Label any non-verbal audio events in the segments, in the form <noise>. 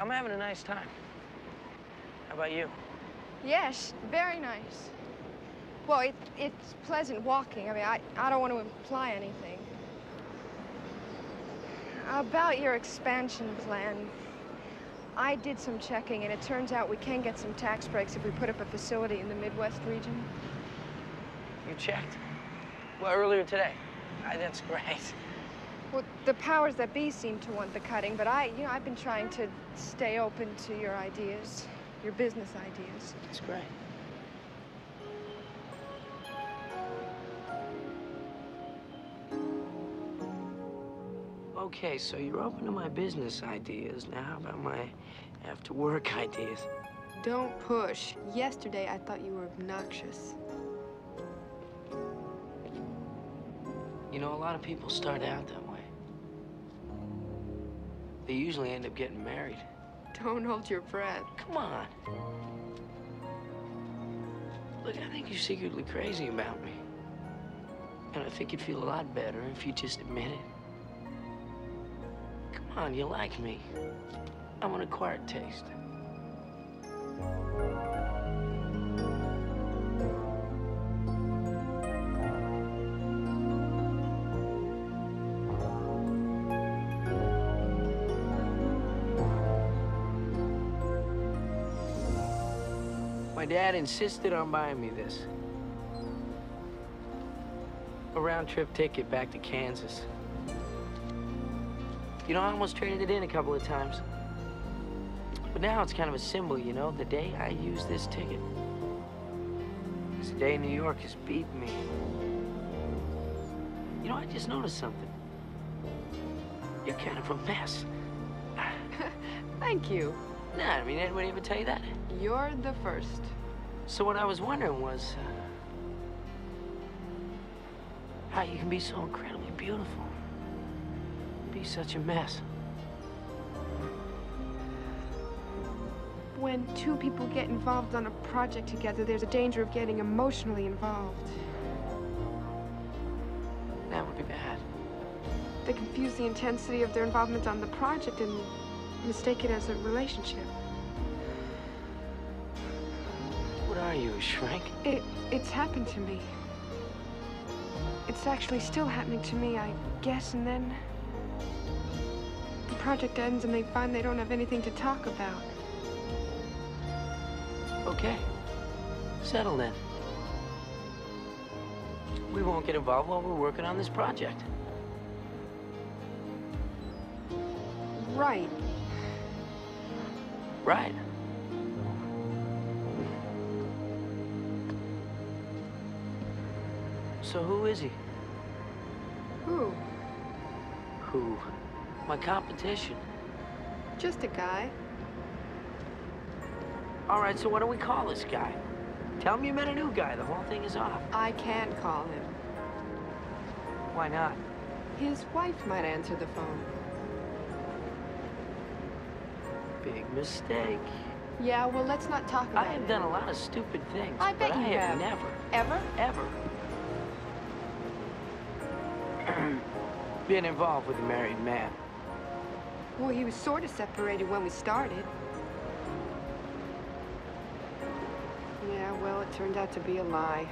I'm having a nice time. How about you? Yes, very nice. Well, it, it's pleasant walking. I mean, I, I don't want to imply anything. About your expansion plan, I did some checking, and it turns out we can get some tax breaks if we put up a facility in the Midwest region. You checked? Well, earlier today. Uh, that's great. Well, the powers that be seem to want the cutting, but I, you know, I've been trying to stay open to your ideas, your business ideas. That's great. Okay, so you're open to my business ideas. Now, how about my after work <laughs> ideas? Don't push. Yesterday, I thought you were obnoxious. You know, a lot of people start out that way. They usually end up getting married. Don't hold your breath. Come on. Look, I think you're secretly crazy about me. And I think you'd feel a lot better if you just admit it. Come on, you like me. I'm an acquired taste. My dad insisted on buying me this. A round-trip ticket back to Kansas. You know, I almost traded it in a couple of times. But now it's kind of a symbol, you know, the day I use this ticket. This day New York has beat me. You know, I just noticed something. You're kind of a mess. <laughs> Thank you. Nah, I mean, anybody ever tell you that? You're the first. So what I was wondering was uh, how you can be so incredibly beautiful, be such a mess. When two people get involved on a project together, there's a danger of getting emotionally involved. That would be bad. They confuse the intensity of their involvement on the project and mistake it as a relationship. Are you, a shrink? It, it's happened to me. It's actually still happening to me, I guess, and then the project ends and they find they don't have anything to talk about. Okay. Settle then. We won't get involved while we're working on this project. Right. Right. So who is he? Who? Who? My competition. Just a guy. All right, so what do we call this guy? Tell him you met a new guy. The whole thing is off. I can call him. Why not? His wife might answer the phone. Big mistake. Yeah, well, let's not talk about it. I have it. done a lot of stupid things. I bet but you I have. never, Ever? ever <clears throat> been involved with a married man. Well, he was sort of separated when we started. Yeah, well, it turned out to be a lie.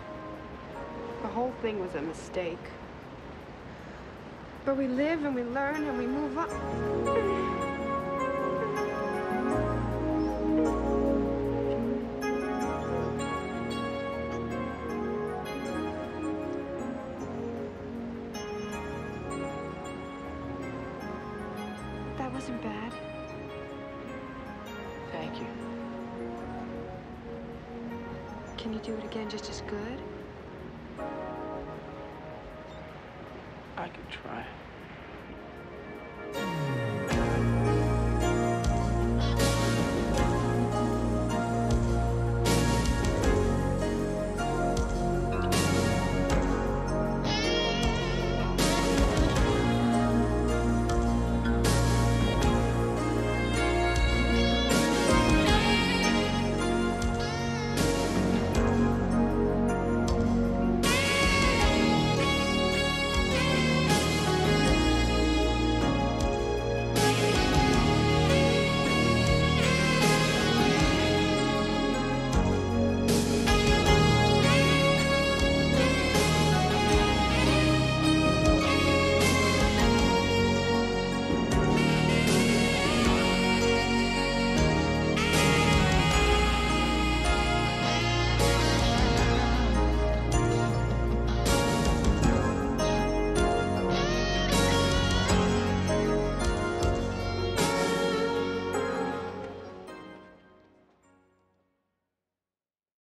The whole thing was a mistake. But we live and we learn and we move on. <clears throat> That wasn't bad. Thank you. Can you do it again just as good? I could try.